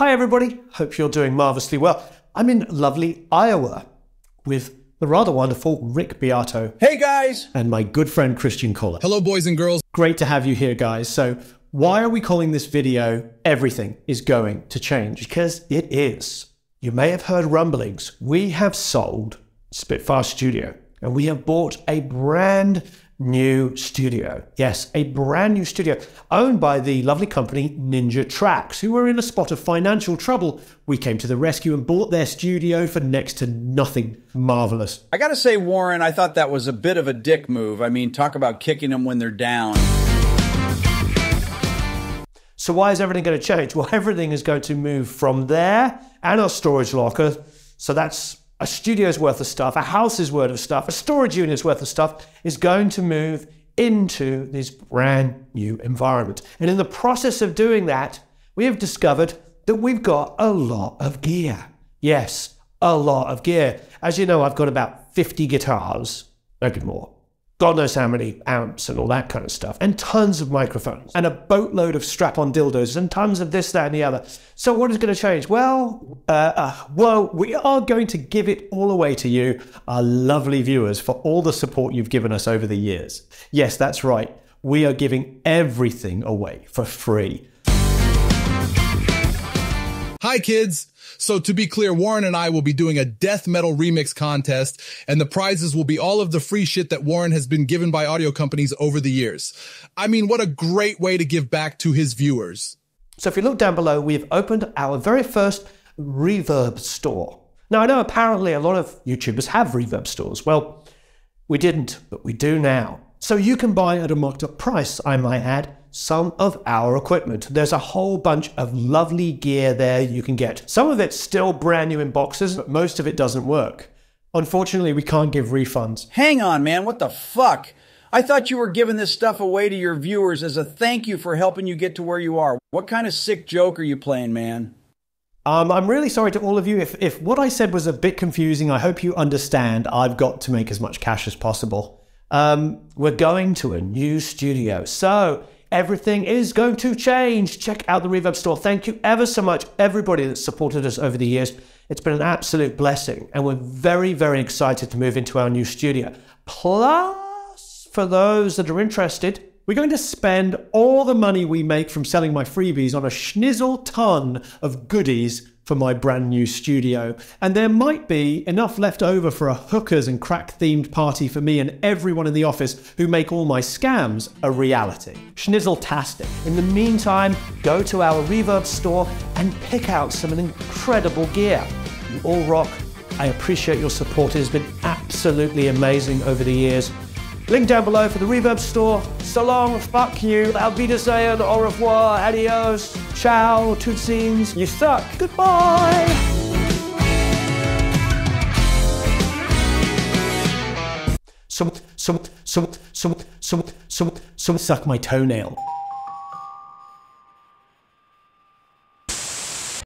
Hi, everybody. Hope you're doing marvelously well. I'm in lovely Iowa with the rather wonderful Rick Beato Hey guys! and my good friend Christian Kohler. Hello, boys and girls. Great to have you here, guys. So, why are we calling this video Everything is Going to Change? Because it is. You may have heard rumblings. We have sold Spitfire Studio and we have bought a brand new studio. Yes, a brand new studio owned by the lovely company Ninja Tracks, who were in a spot of financial trouble. We came to the rescue and bought their studio for next to nothing. Marvelous. I gotta say, Warren, I thought that was a bit of a dick move. I mean, talk about kicking them when they're down. So why is everything going to change? Well, everything is going to move from there and our storage locker. So that's a studio's worth of stuff, a house's worth of stuff, a storage unit's worth of stuff is going to move into this brand new environment. And in the process of doing that, we have discovered that we've got a lot of gear. Yes, a lot of gear. As you know, I've got about 50 guitars, maybe more. God knows how many amps and all that kind of stuff, and tons of microphones, and a boatload of strap on dildos, and tons of this, that, and the other. So, what is going to change? Well, uh, uh, well, we are going to give it all away to you, our lovely viewers, for all the support you've given us over the years. Yes, that's right. We are giving everything away for free. Hi, kids. So to be clear, Warren and I will be doing a death metal remix contest and the prizes will be all of the free shit that Warren has been given by audio companies over the years. I mean, what a great way to give back to his viewers. So if you look down below, we've opened our very first Reverb store. Now, I know apparently a lot of YouTubers have Reverb stores. Well, we didn't, but we do now. So you can buy at a mocked up price, I might add, some of our equipment. There's a whole bunch of lovely gear there you can get. Some of it's still brand new in boxes, but most of it doesn't work. Unfortunately, we can't give refunds. Hang on, man, what the fuck? I thought you were giving this stuff away to your viewers as a thank you for helping you get to where you are. What kind of sick joke are you playing, man? Um, I'm really sorry to all of you. If, if what I said was a bit confusing, I hope you understand I've got to make as much cash as possible. Um, we're going to a new studio. So everything is going to change. Check out the Reverb store. Thank you ever so much, everybody that's supported us over the years. It's been an absolute blessing, and we're very, very excited to move into our new studio. Plus, for those that are interested, we're going to spend all the money we make from selling my freebies on a schnizzle ton of goodies for my brand new studio. And there might be enough left over for a hookers and crack themed party for me and everyone in the office who make all my scams a reality. Schnizzle-tastic. In the meantime, go to our Reverb store and pick out some incredible gear. You all rock. I appreciate your support. It has been absolutely amazing over the years. Link down below for the Reverb store. So long, fuck you, auf Wiedersehen, au revoir, adios, ciao, tutsins, you suck, goodbye. Some, some, some, some, some, some, some, suck my toenail.